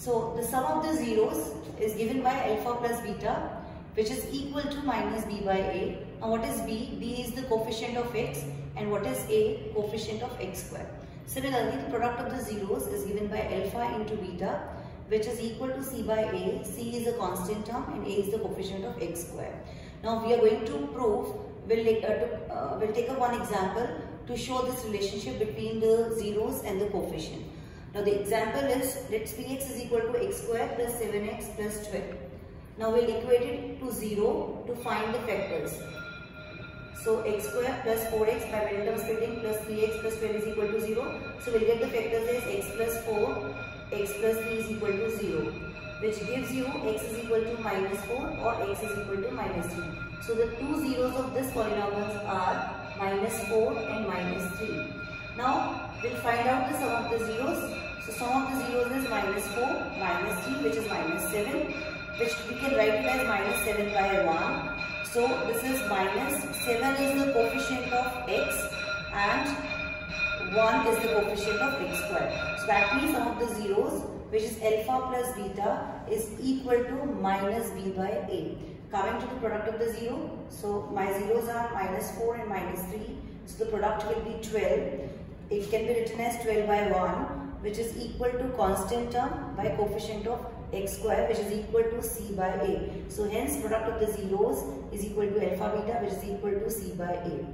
So the sum of the zeros is given by alpha plus beta which is equal to minus b by a. Now what is b? b is the coefficient of x and what is a? Coefficient of x square. Similarly, the product of the zeros is given by alpha into beta which is equal to c by a. c is a constant term and a is the coefficient of x square. Now we are going to prove, we'll, uh, uh, we'll take up one example to show this relationship between the zeros and the coefficient. Now the example is let's px is equal to x square plus 7x plus 12. Now we'll equate it to 0 to find the factors. So x square plus 4x by term splitting plus 3x plus 12 is equal to 0. So we'll get the factors as x plus 4, x plus 3 is equal to 0 which gives you x is equal to minus 4 or x is equal to minus 3. So the two zeros of this polynomials are minus 4 and minus 3. We'll find out the sum of the zeros. So sum of the zeros is minus 4, minus 3 which is minus 7 which we can write it as minus 7 by 1. So this is minus 7 is the coefficient of x and 1 is the coefficient of x square. So that means sum of the zeros which is alpha plus beta is equal to minus b by a. Coming to the product of the zero, so my zeros are minus 4 and minus 3. So the product will be 12. It can be written as 12 by 1 which is equal to constant term by coefficient of x square which is equal to c by a. So hence product of the zeros is equal to alpha beta which is equal to c by a.